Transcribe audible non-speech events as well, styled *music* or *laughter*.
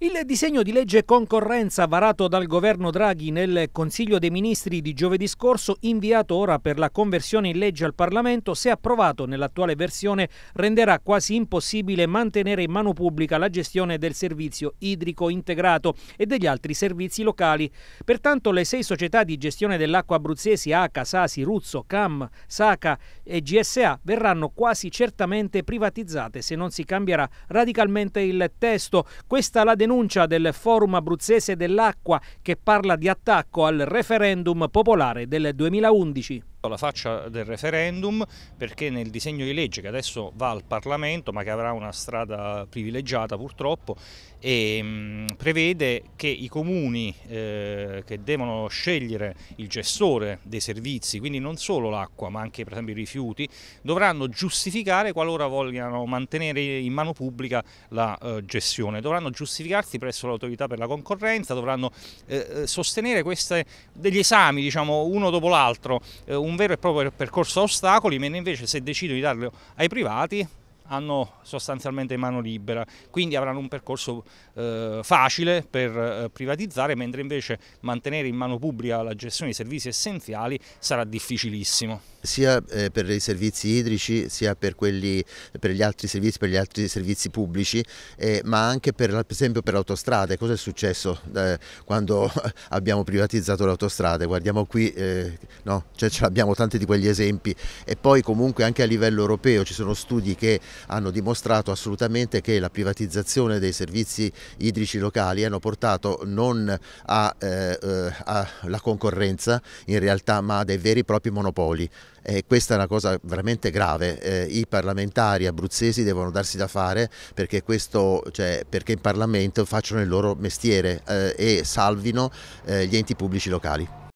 Il disegno di legge concorrenza varato dal governo Draghi nel Consiglio dei Ministri di giovedì scorso, inviato ora per la conversione in legge al Parlamento, se approvato nell'attuale versione, renderà quasi impossibile mantenere in mano pubblica la gestione del servizio idrico integrato e degli altri servizi locali. Pertanto le sei società di gestione dell'acqua abruzzesi ACA, Sasi, Ruzzo, CAM, SACA e GSA verranno quasi certamente privatizzate se non si cambierà radicalmente il testo. Questa la denuncia denuncia del Forum Abruzzese dell'Acqua che parla di attacco al referendum popolare del 2011 la faccia del referendum perché nel disegno di legge che adesso va al Parlamento ma che avrà una strada privilegiata purtroppo e, mh, prevede che i comuni eh, che devono scegliere il gestore dei servizi, quindi non solo l'acqua ma anche per esempio i rifiuti, dovranno giustificare qualora vogliano mantenere in mano pubblica la eh, gestione, dovranno giustificarsi presso l'autorità per la concorrenza, dovranno eh, eh sostenere queste, degli esami diciamo uno dopo l'altro, eh, un vero e proprio percorso a ostacoli, mentre invece se decidono di darlo ai privati hanno sostanzialmente mano libera, quindi avranno un percorso eh, facile per eh, privatizzare, mentre invece mantenere in mano pubblica la gestione dei servizi essenziali sarà difficilissimo. Sia eh, per i servizi idrici, sia per, quelli, per, gli altri servizi, per gli altri servizi pubblici, eh, ma anche per, per esempio per autostrade. Cosa è successo eh, quando *laughs* abbiamo privatizzato le autostrade? Guardiamo qui, eh, no? cioè, abbiamo tanti di quegli esempi e poi comunque anche a livello europeo ci sono studi che hanno dimostrato assolutamente che la privatizzazione dei servizi idrici locali hanno portato non alla eh, eh concorrenza in realtà ma a dei veri e propri monopoli. E questa è una cosa veramente grave, eh, i parlamentari abruzzesi devono darsi da fare perché, questo, cioè, perché in Parlamento facciano il loro mestiere eh, e salvino eh, gli enti pubblici locali.